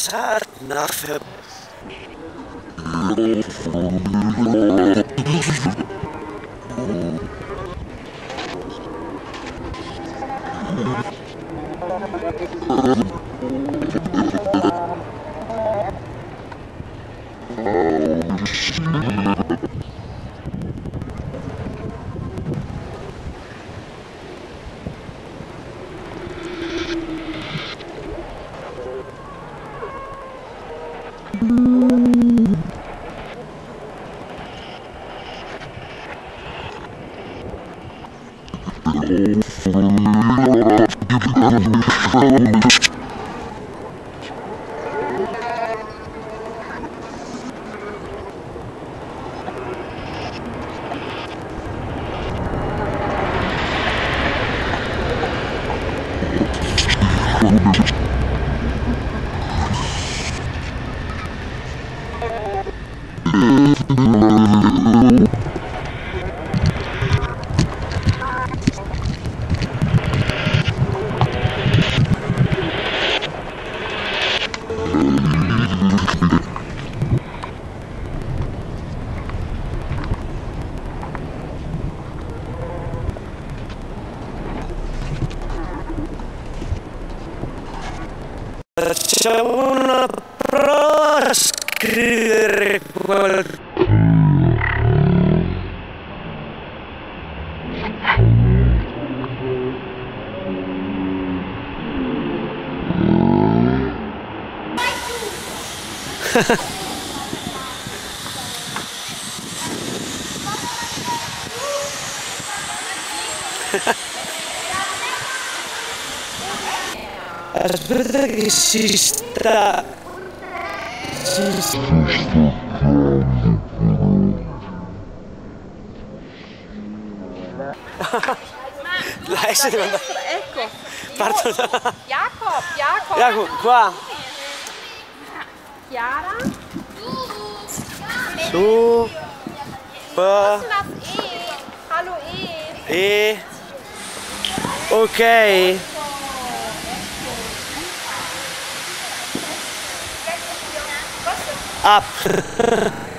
zart naar ver. Oh, Shona Pro. Aspetta che si sta... La S deve andare... Ecco. Parto da... Jacob, Jacob. Jacopo, qua. Chiara. Su. Pa. E. Hallo E. E. Ok. आप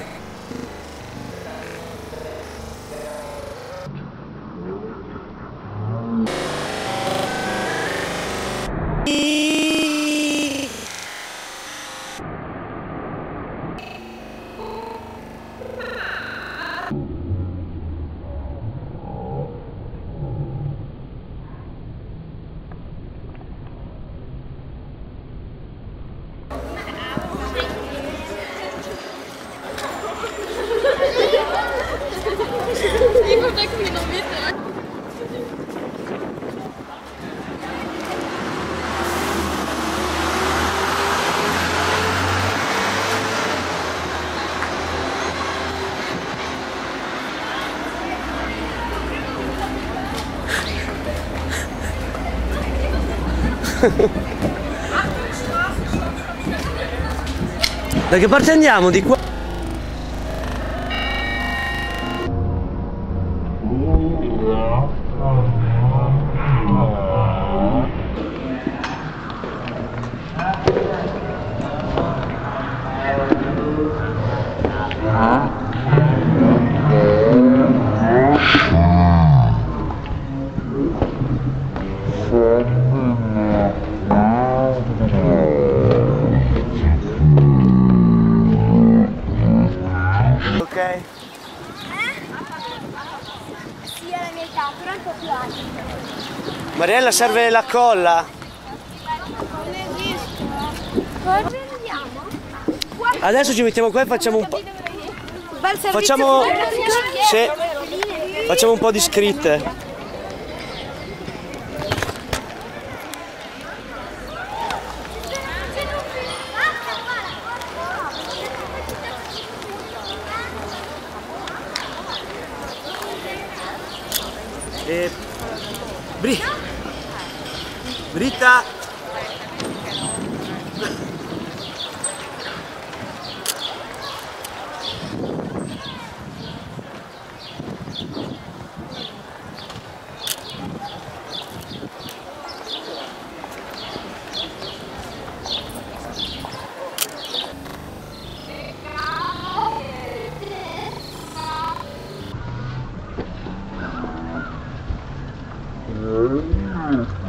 Non mi Da che parte andiamo? Di qua? Oh. Mariella serve la colla. Adesso ci mettiamo qua e facciamo un po'. Facciamo. Sì. Facciamo un po' di scritte. E... Bri... Brita. Mm-hmm.